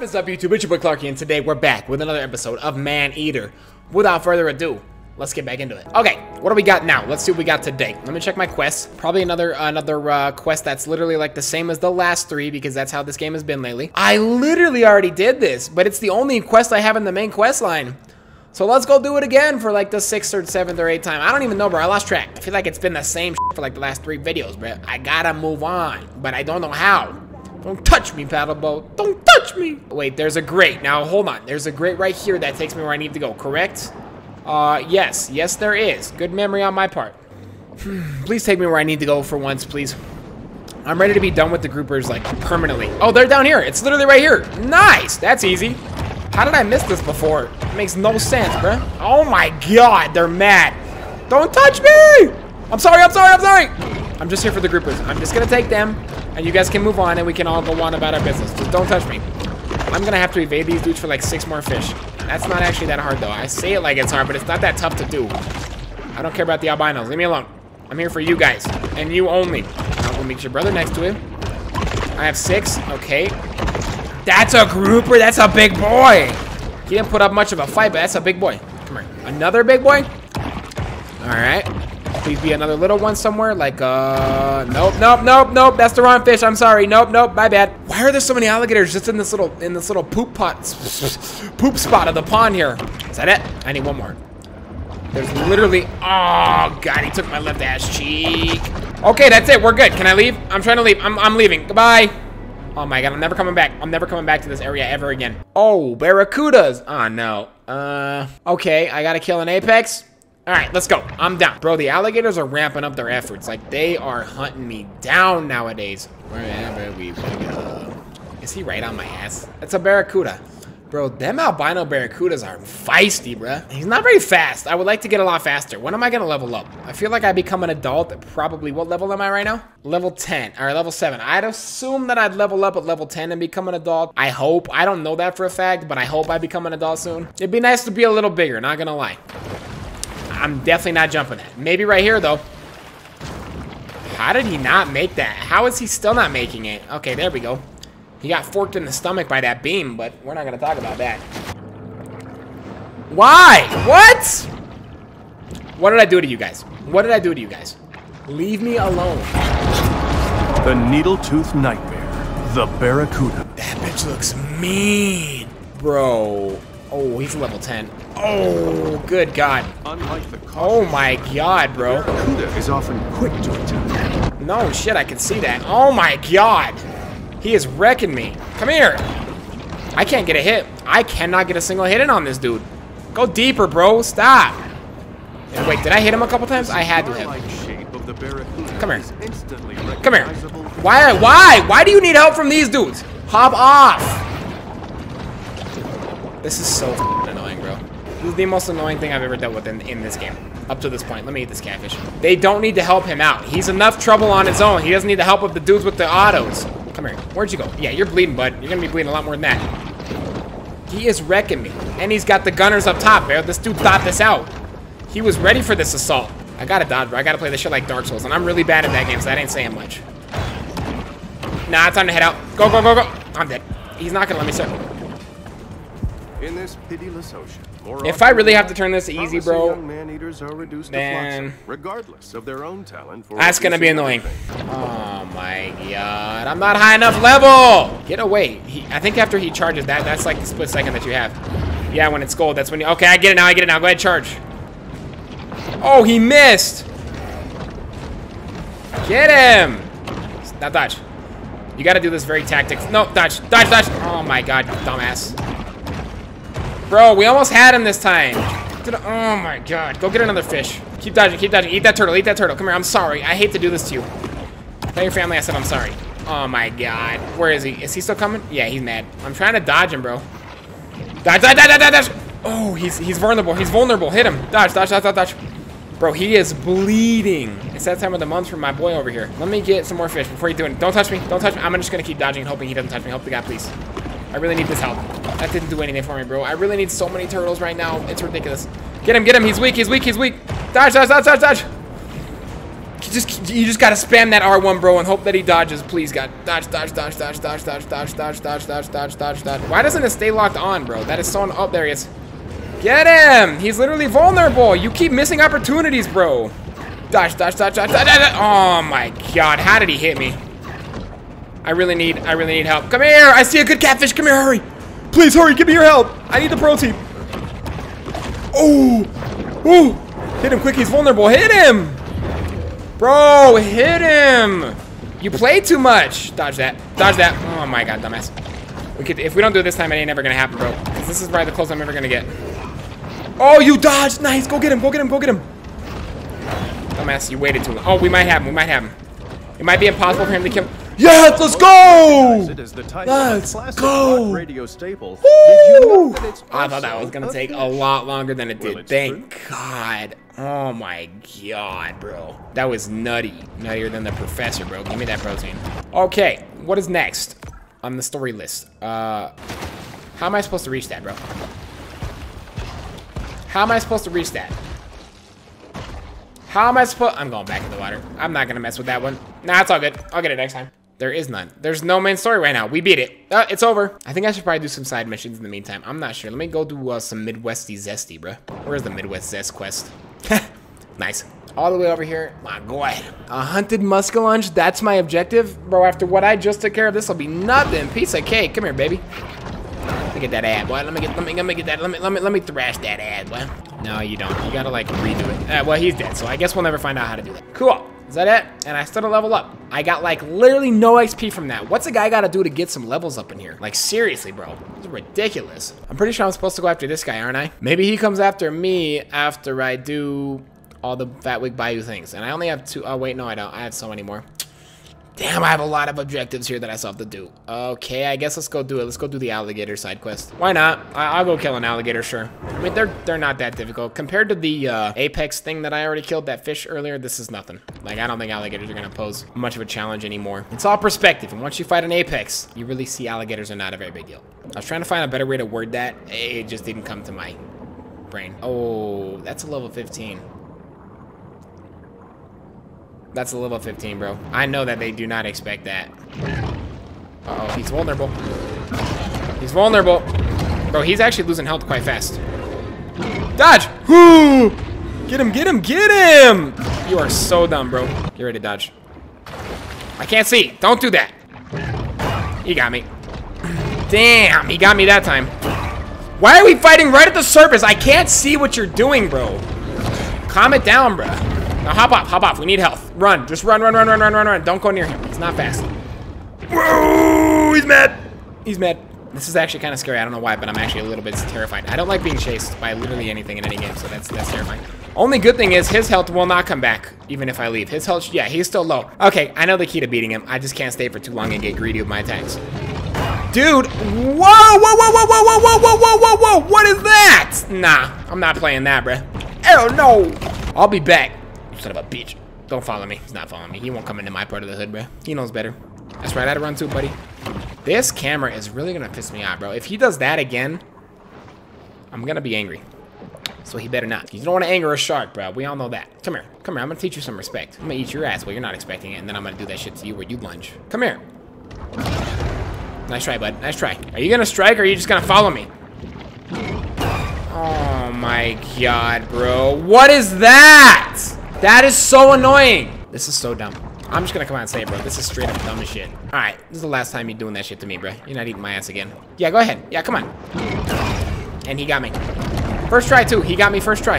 What is up, YouTube? It's your boy Clarkie, and today we're back with another episode of Maneater. Without further ado, let's get back into it. Okay, what do we got now? Let's see what we got today. Let me check my quests. Probably another another uh, quest that's literally like the same as the last three because that's how this game has been lately. I literally already did this, but it's the only quest I have in the main quest line. So let's go do it again for like the sixth or seventh or eighth time. I don't even know, bro. I lost track. I feel like it's been the same for like the last three videos, bro. I gotta move on, but I don't know how. Don't touch me, paddle boat. Don't touch me. Wait, there's a grate. Now, hold on. There's a grate right here that takes me where I need to go, correct? Uh, yes. Yes, there is. Good memory on my part. please take me where I need to go for once, please. I'm ready to be done with the groupers, like, permanently. Oh, they're down here. It's literally right here. Nice. That's easy. How did I miss this before? It makes no sense, bro. Oh, my God. They're mad. Don't touch me. I'm sorry. I'm sorry. I'm sorry. I'm just here for the groupers. I'm just to take them and you guys can move on and we can all go on about our business. Just don't touch me. I'm gonna have to evade these dudes for like six more fish. That's not actually that hard though. I say it like it's hard, but it's not that tough to do. I don't care about the albinos. Leave me alone. I'm here for you guys and you only. Now we'll meet your brother next to him. I have six. Okay. That's a grouper. That's a big boy. He didn't put up much of a fight, but that's a big boy. Come here. Another big boy? All right. Please be another little one somewhere. Like, uh, nope, nope, nope, nope. That's the wrong fish. I'm sorry. Nope, nope. My bad. Why are there so many alligators just in this little, in this little poop pot, poop spot of the pond here? Is that it? I need one more. There's literally, oh god, he took my left ass cheek. Okay, that's it. We're good. Can I leave? I'm trying to leave. I'm, I'm leaving. Goodbye. Oh my god, I'm never coming back. I'm never coming back to this area ever again. Oh, barracudas. Oh no. Uh, okay, I gotta kill an apex. All right, let's go. I'm down. Bro, the alligators are ramping up their efforts. Like, they are hunting me down nowadays. Wherever we go. Is he right on my ass? That's a barracuda. Bro, them albino barracudas are feisty, bro. He's not very fast. I would like to get a lot faster. When am I going to level up? I feel like I become an adult probably, what level am I right now? Level 10, or level 7. I'd assume that I'd level up at level 10 and become an adult. I hope. I don't know that for a fact, but I hope I become an adult soon. It'd be nice to be a little bigger, not going to lie. I'm definitely not jumping that. Maybe right here, though. How did he not make that? How is he still not making it? Okay, there we go. He got forked in the stomach by that beam, but we're not going to talk about that. Why? What? What did I do to you guys? What did I do to you guys? Leave me alone. The Needle-Tooth Nightmare. The Barracuda. That bitch looks mean. Bro. Oh, he's level 10. Oh, good God. Oh my God, bro. Barracuda is often quick to attack. No shit, I can see that. Oh my God. He is wrecking me. Come here. I can't get a hit. I cannot get a single hit in on this dude. Go deeper, bro. Stop. And wait, did I hit him a couple times? I had to hit him. Come here. Come here. Why? Why? Why do you need help from these dudes? Hop off. This is so annoying, bro. This is the most annoying thing I've ever dealt with in, in this game. Up to this point. Let me eat this catfish. They don't need to help him out. He's enough trouble on his own. He doesn't need the help of the dudes with the autos. Come here. Where'd you go? Yeah, you're bleeding, bud. You're gonna be bleeding a lot more than that. He is wrecking me. And he's got the gunners up top, man. This dude thought this out. He was ready for this assault. I gotta dodge, bro. I gotta play this shit like Dark Souls. And I'm really bad at that game, so that ain't saying much. Nah, it's time to head out. Go, go, go, go. I'm dead. He's not gonna let me serve. In this pitiless ocean, if I really have to turn this easy, bro, man, regardless of their own talent that's gonna be annoying. Oh my god, I'm not high enough level. Get away. He, I think after he charges that, that's like the split second that you have. Yeah, when it's gold, that's when you. Okay, I get it now. I get it now. Go ahead, charge. Oh, he missed. Get him. Now dodge. You got to do this very tactics. No, dodge, dodge, dodge. Oh my god, dumbass. Bro, we almost had him this time. Oh my god. Go get another fish. Keep dodging, keep dodging. Eat that turtle, eat that turtle. Come here, I'm sorry. I hate to do this to you. Tell your family I said I'm sorry. Oh my god. Where is he? Is he still coming? Yeah, he's mad. I'm trying to dodge him, bro. Dodge, dodge, dodge, dodge, dodge. Oh, he's he's vulnerable. He's vulnerable. Hit him. Dodge, dodge, dodge, dodge, dodge. Bro, he is bleeding. It's that time of the month for my boy over here. Let me get some more fish before you do it. Don't touch me. Don't touch me. I'm just gonna keep dodging and hoping he doesn't touch me. Hope the God, please. I really need this help. That didn't do anything for me, bro. I really need so many turtles right now. It's ridiculous. Get him, get him. He's weak, he's weak, he's weak. Dodge, dodge, dodge, dodge, dodge. just you just gotta spam that R1, bro, and hope that he dodges. Please, God, dodge, dodge, dodge, dodge, dodge, dodge, dodge, dodge, dodge, dodge, dodge, dodge, dodge. Why doesn't it stay locked on, bro? That is so. Oh, there he is. Get him! He's literally vulnerable. You keep missing opportunities, bro. Dodge, dodge, dodge, dodge, dodge, dodge. Oh my God! How did he hit me? I really need, I really need help. Come here! I see a good catfish. Come here, hurry! Please hurry! Give me your help. I need the protein. Oh, oh! Hit him quick. He's vulnerable. Hit him! Bro, hit him! You play too much. Dodge that. Dodge that. Oh my god, dumbass. We could, if we don't do it this time, it ain't never gonna happen, bro. Because this is probably the closest I'm ever gonna get. Oh, you dodged! Nice. Go get him. Go get him. Go get him. Dumbass, you waited too long. Oh, we might have him. We might have him. It might be impossible for him to kill. Yes, let's go! Let's go! Radio staple. Woo! Did you know that it's I thought that was gonna take a lot longer than it did. Thank God. Oh my God, bro. That was nutty. Nuttier than the professor, bro. Give me that protein. Okay, what is next on the story list? Uh, how am I supposed to reach that, bro? How am I supposed to reach that? How am I supposed? I'm going back in the water. I'm not gonna mess with that one. Nah, it's all good. I'll get it next time. There is none. There's no main story right now. We beat it. Uh, it's over. I think I should probably do some side missions in the meantime. I'm not sure. Let me go do uh, some Midwesty Zesty, bro. Where's the Midwest Zest quest? nice. All the way over here. My God. A hunted muskellunge. That's my objective. Bro, after what I just took care of, this will be nothing. Piece of cake. Come here, baby. Let me get that ad, boy. Let me get, let me, let me get that. Let me, let me, let me thrash that ad, boy. No, you don't. You gotta like redo it. Uh, well, he's dead, so I guess we'll never find out how to do that. Cool. Is that it? And I still level up. I got like literally no XP from that. What's a guy gotta do to get some levels up in here? Like seriously, bro. This is ridiculous. I'm pretty sure I'm supposed to go after this guy, aren't I? Maybe he comes after me after I do all the Fawtick Bayou things. And I only have two. Oh, wait, no, I don't. I have so many more. Damn, I have a lot of objectives here that I still have to do. Okay, I guess let's go do it. Let's go do the alligator side quest. Why not? I will go kill an alligator, sure. I mean, they're they're not that difficult. Compared to the uh, apex thing that I already killed, that fish earlier, this is nothing. Like, I don't think alligators are gonna pose much of a challenge anymore. It's all perspective, and once you fight an apex, you really see alligators are not a very big deal. I was trying to find a better way to word that. It just didn't come to my brain. Oh, that's a level 15. That's a level 15, bro. I know that they do not expect that. Uh oh he's vulnerable. He's vulnerable. Bro, he's actually losing health quite fast. Dodge! Whoo! Get him, get him, get him! You are so dumb, bro. Get ready to dodge. I can't see. Don't do that. He got me. Damn, he got me that time. Why are we fighting right at the surface? I can't see what you're doing, bro. Calm it down, bro. Now hop off, hop off. We need health. Run. Just run, run, run, run, run, run, run. Don't go near him. He's not fast. Whoa! He's mad. He's mad. This is actually kind of scary. I don't know why, but I'm actually a little bit terrified. I don't like being chased by literally anything in any game, so that's that's terrifying. Only good thing is his health will not come back, even if I leave. His health, yeah, he's still low. Okay, I know the key to beating him. I just can't stay for too long and get greedy with my attacks. Dude, whoa, whoa, whoa, whoa, whoa, whoa, whoa, whoa, whoa, whoa, whoa, what is that? Nah, I'm not playing that, bruh. Oh, no. I'll be back. Son of a bitch. Don't follow me. He's not following me. He won't come into my part of the hood, bro. He knows better. That's right, I had to run too, buddy. This camera is really gonna piss me off, bro. If he does that again, I'm gonna be angry. So he better not. You don't want to anger a shark, bro. We all know that. Come here. Come here. I'm gonna teach you some respect. I'm gonna eat your ass while you're not expecting it, and then I'm gonna do that shit to you where you lunge. Come here. Nice try, bud. Nice try. Are you gonna strike or are you just gonna follow me? Oh my god, bro. What is that? That is so annoying. This is so dumb. I'm just gonna come out and say it, bro. This is straight up dumb as shit. Alright, this is the last time you're doing that shit to me, bro. You're not eating my ass again. Yeah, go ahead. Yeah, come on. And he got me. First try, too. He got me first try.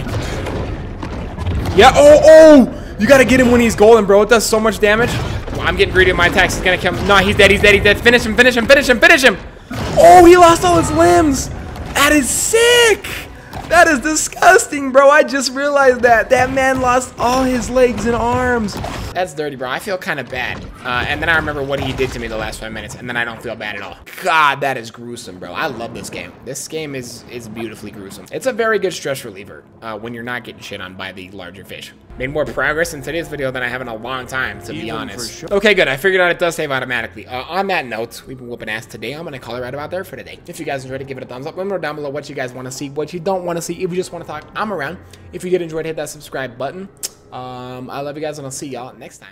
Yeah, oh, oh! You gotta get him when he's golden, bro. It does so much damage. Well, I'm getting greedy my attacks. He's gonna come. me. No, he's dead, he's dead, he's dead. Finish him, finish him, finish him, finish him! Oh, he lost all his limbs! That is sick! That is disgusting, bro. I just realized that. That man lost all his legs and arms. That's dirty, bro. I feel kind of bad. Uh, and then I remember what he did to me the last five minutes, and then I don't feel bad at all. God, that is gruesome, bro. I love this game. This game is is beautifully gruesome. It's a very good stress reliever uh, when you're not getting shit on by the larger fish. Made more progress in today's video than I have in a long time, to be Even for honest. sure. Okay, good. I figured out it does save automatically. Uh, on that note, we've been whooping ass today. I'm going to call it right about there for today. If you guys enjoyed it, give it a thumbs up. Let me know down below what you guys want to see, what you don't want to see. If you just want to talk, I'm around. If you did enjoy it, hit that subscribe button. Um, I love you guys, and I'll see y'all next time.